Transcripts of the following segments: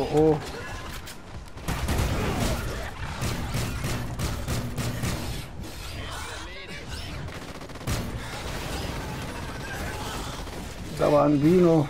Oh oh. Da war ein Dino.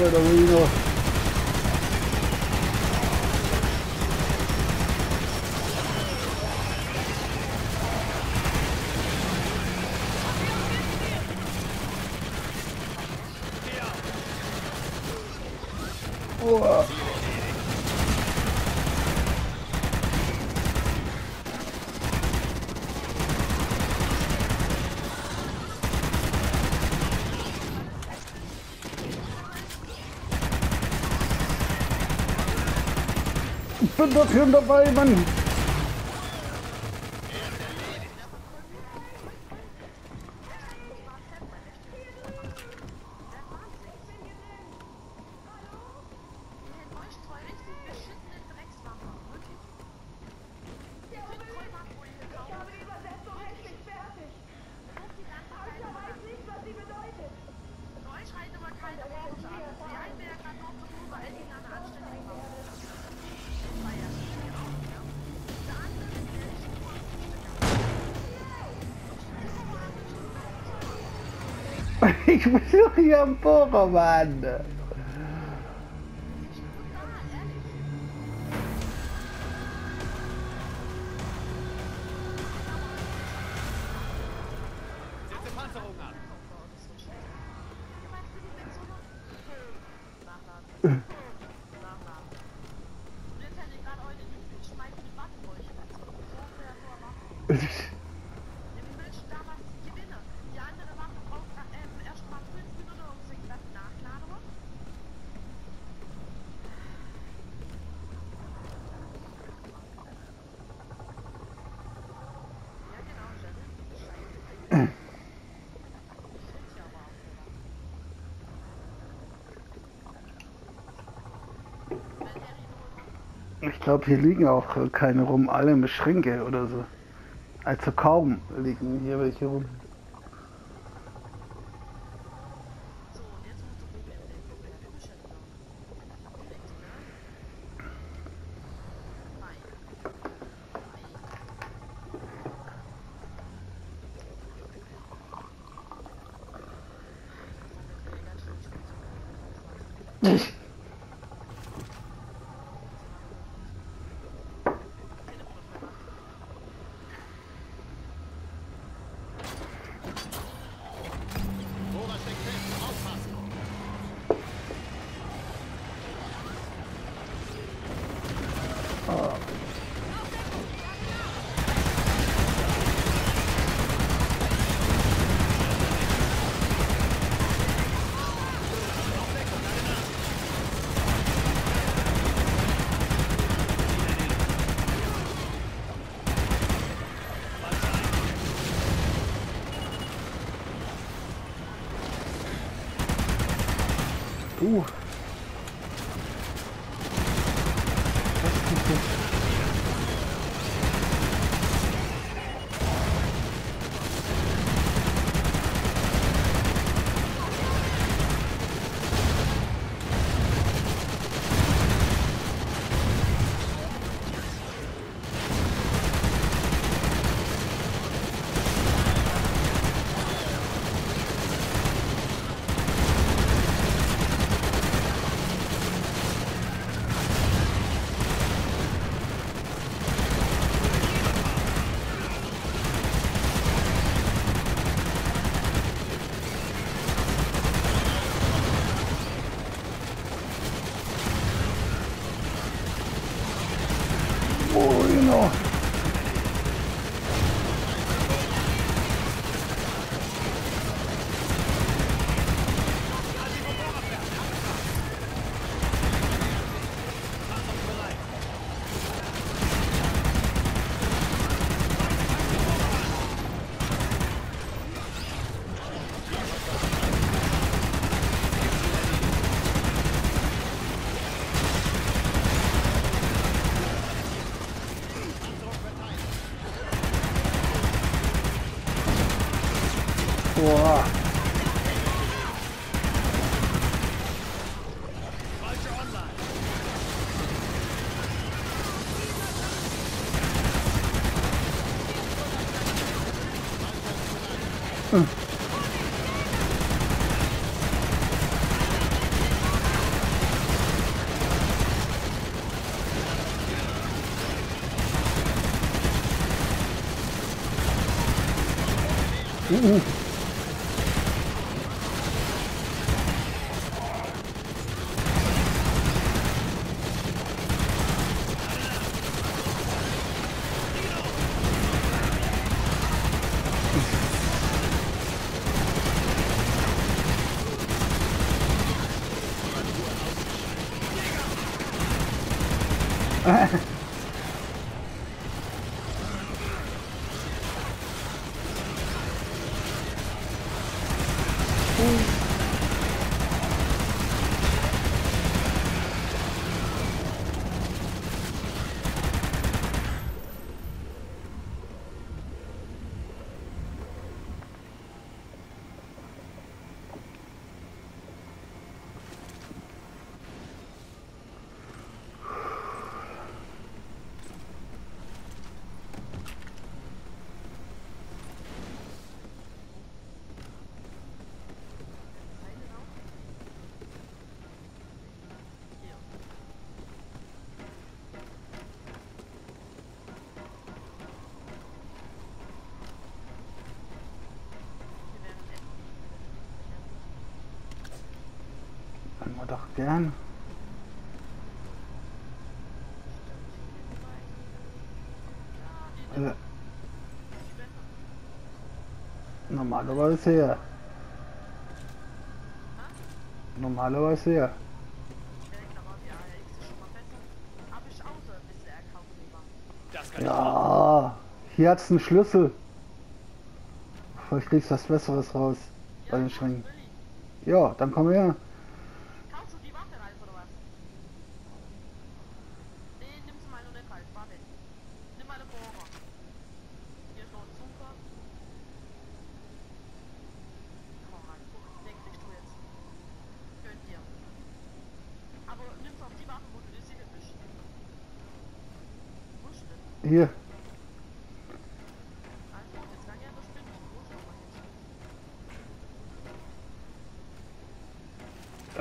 よログイのうわ。Tut dort Hirn dabei, Mann. Maraming masukyan po, Command. Ich glaube, hier liegen auch keine rum, alle im Schränke oder so. Also kaum liegen hier welche rum. So, und jetzt musst du gucken, im Leben. Wer du bist jetzt noch? Direkt, ne? Nein. Dora steckt fest. Aufpassen. Uh. Was ist das? Oh, genau. Boah. Falsche Online. Uh, uh. Wollen wir doch gern. Also, normalerweise ja. Normalerweise ja. Ja, hier hat's einen Schlüssel. Vielleicht kriegst du was Besseres raus bei den Schränken. Ja, dann komm her. Kaufst du die Waffe rein oder was? Waffe, wo du die Siegel bist. Wo ist denn? Hier. Alles gut, jetzt kann ich ja nur spinnen. Wo ist noch mal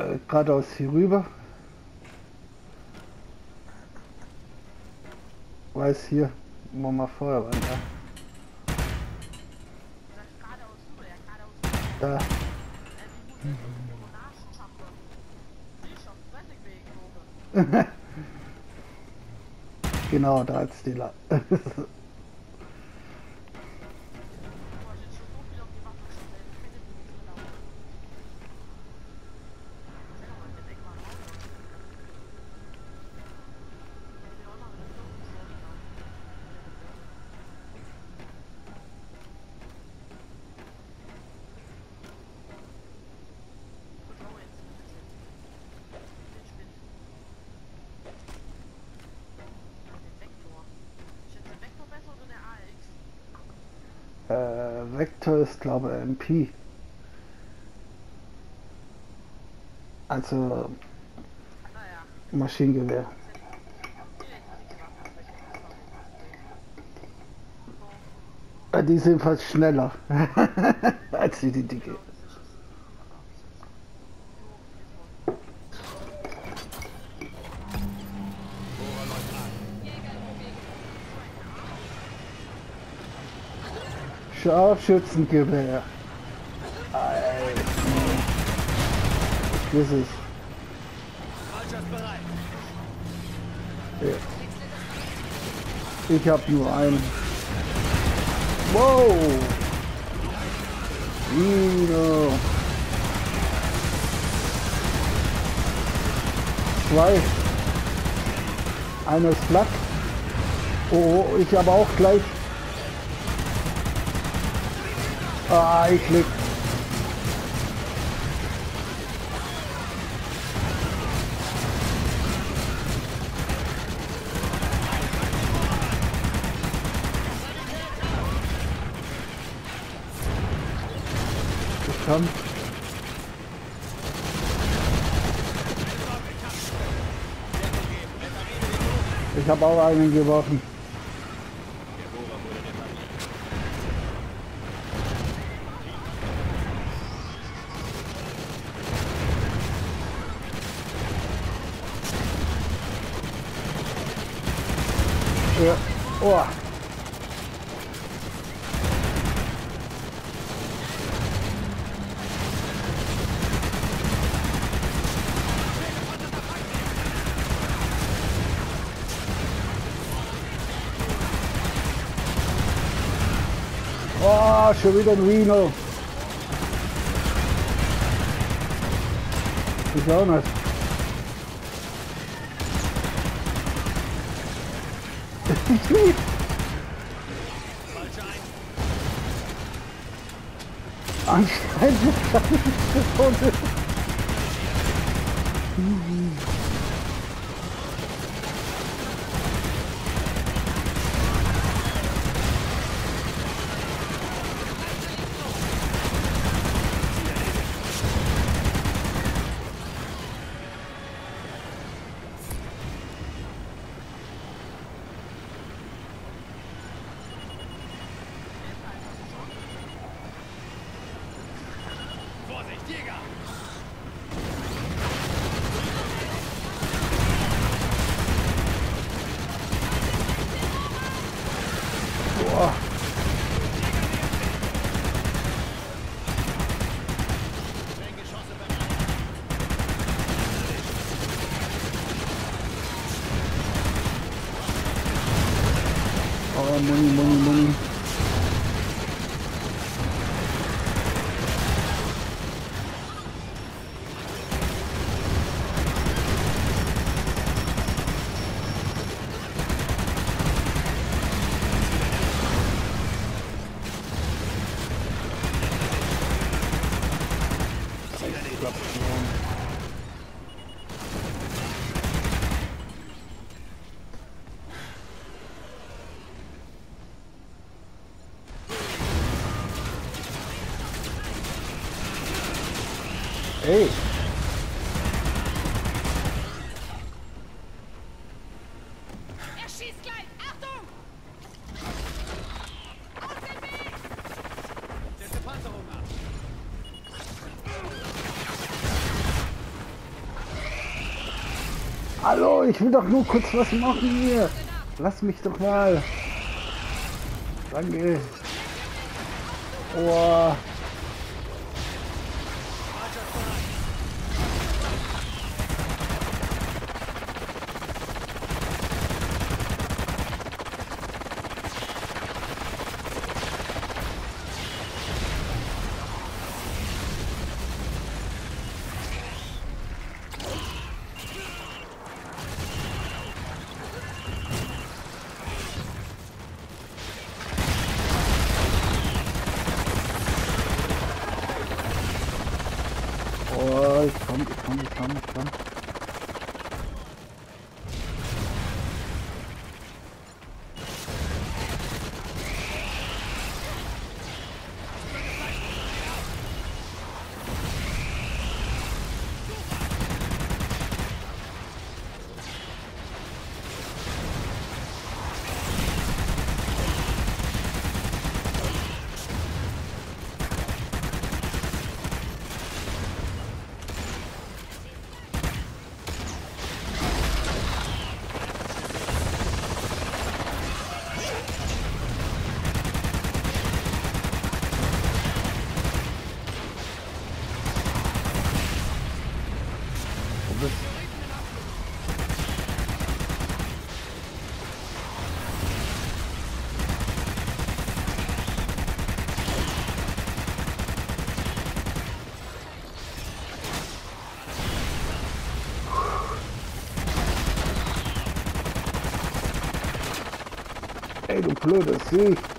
hin? Äh, geradeaus hier rüber. Weiß hier, wo wir vorher waren. Rüber. Da. Äh, wie gut ist Vector ist glaube ich MP. Also Maschinengewehr. Die sind fast schneller als die, die dicke. genau, das ist es. Jo, Bohrer läuft an. Mannschaft bereit. Ja. Ich hab nur einen. Wow! Vino. Zwei. Einer ist platt. Oh, ich habe auch gleich. Ah, ich. Ich kann. Ich habe auch einen geworfen. Der Bohrer wurde repariert. Ja. Oh. Oh, schon wieder ein Reno. Ich auch nicht. Falscher ein. Anscheinend Sekunde. schießt gleich! Achtung! Aus dem Weg! Setze Panzerung ab! Hallo, ich will doch nur kurz was machen hier. Lass mich doch mal. Danke. Oh. Tamam tamam tamam. meio do clube assim.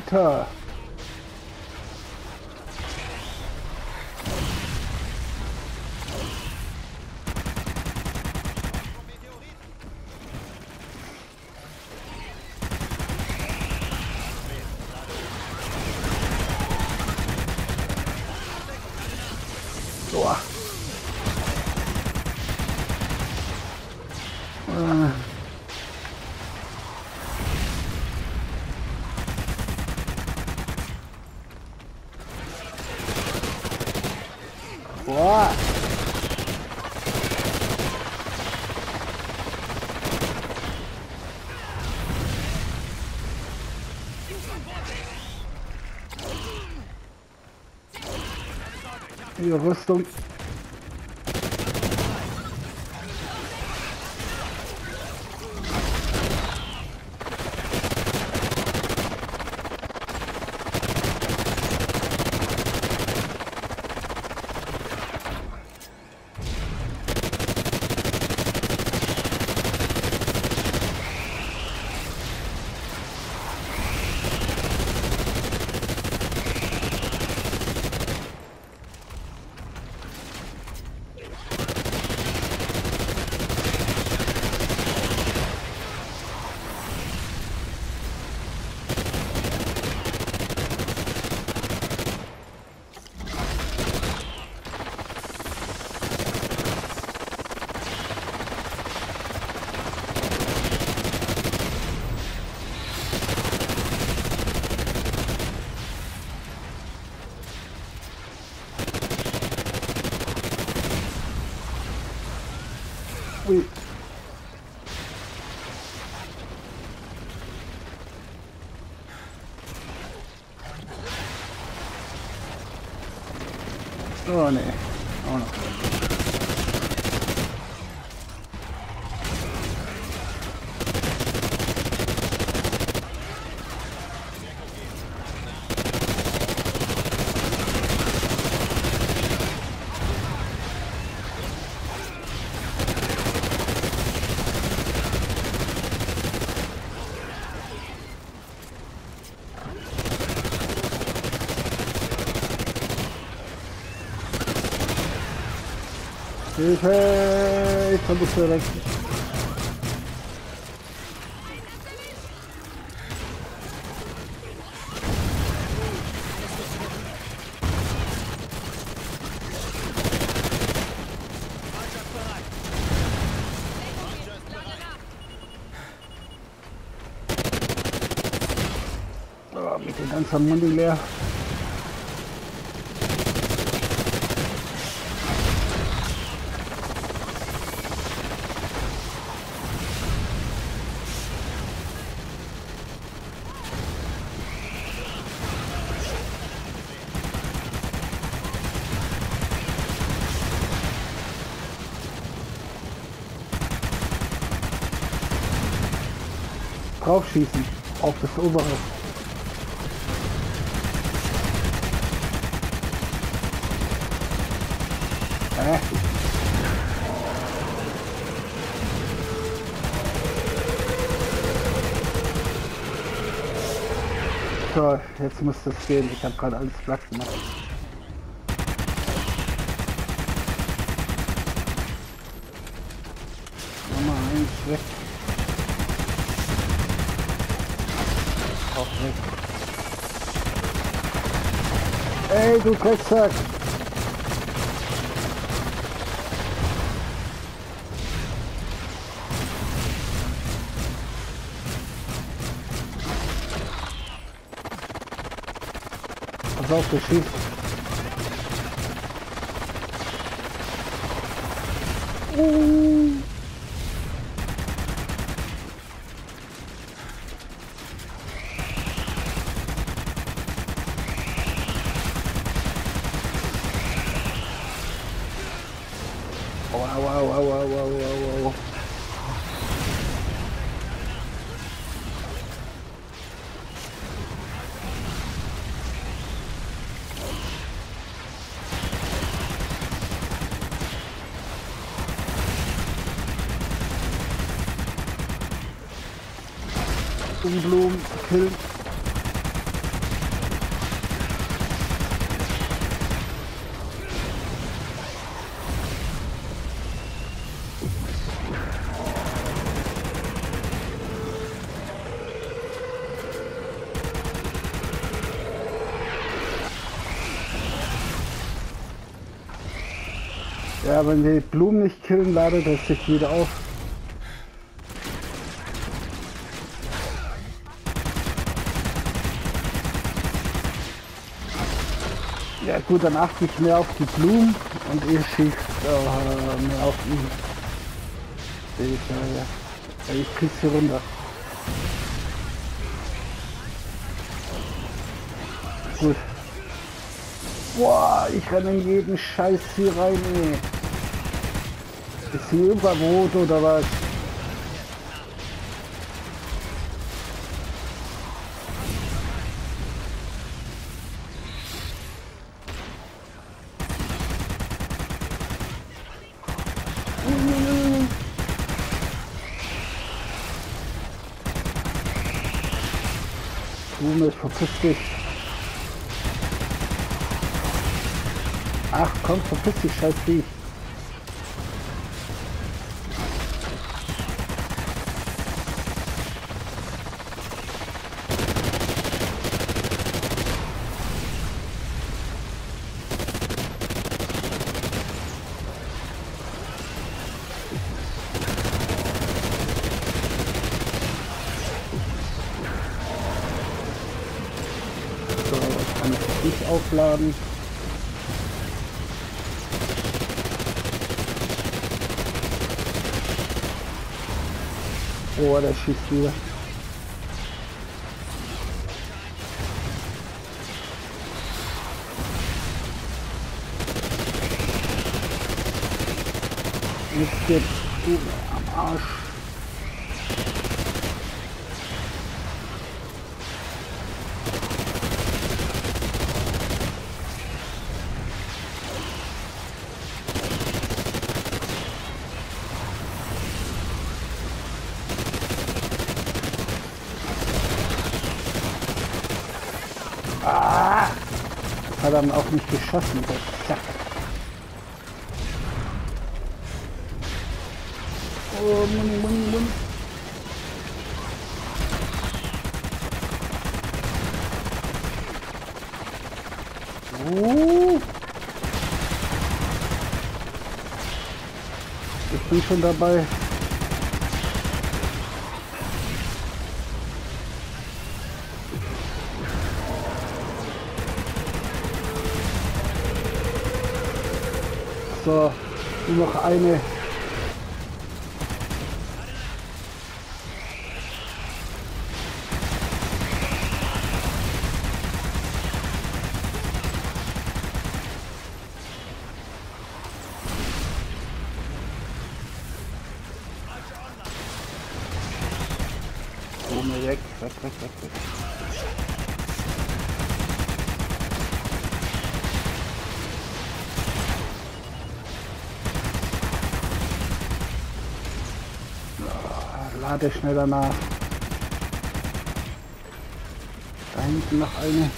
Utah. Я вас Hilfe! Ich ist bereit. Oh, mit den ganzen Mundi leer. Draufschießen auf das obere. Äh. So, jetzt muss das gehen. Ich habe gerade alles platt gemacht. Nummer 1 weg. Auch weg. Ey, du Drecksack! Pass auf, der schießt. Uh. Au, au, au, au, au, au. Blumen, Kill. Ja, wenn wir die Blumen nicht killen, ladet das sich wieder auf. Ja gut, dann achte ich mehr auf die Blumen und ihr schießt äh, mehr auf ihn. Sehe ich ja, ja. Ich krieg's hier runter. Gut. Boah, ich renne in jeden Scheiß hier rein, ey. Ist hier überall rot oder was? Blume, verpiss dich. Ach komm, verpiss dich, scheiß Vieh. So, jetzt kann ich dich aufladen. Oh, der schießt wieder. Jetzt geht's du am Arsch. Ah! Hat er auch nicht geschossen, Sack. Oh, Muni, Muni, Muni. Uh. Ich bin schon dabei. So, nur noch eine. Ohne weg, weg, weg, weg. Ja, Lade schneller nach. Da hinten noch eine.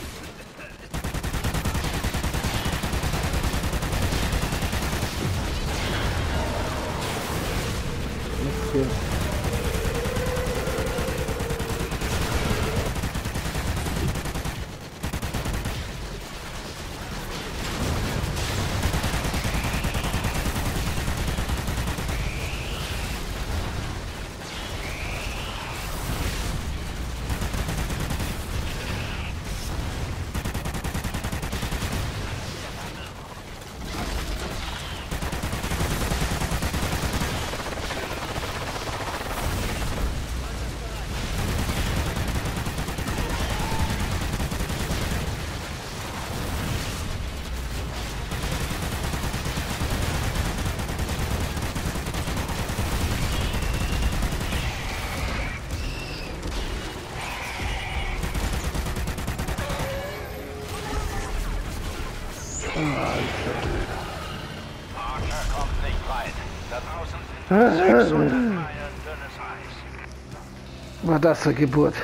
Draußen sind 600 Meilen dünnes Eis. War das eine Geburt?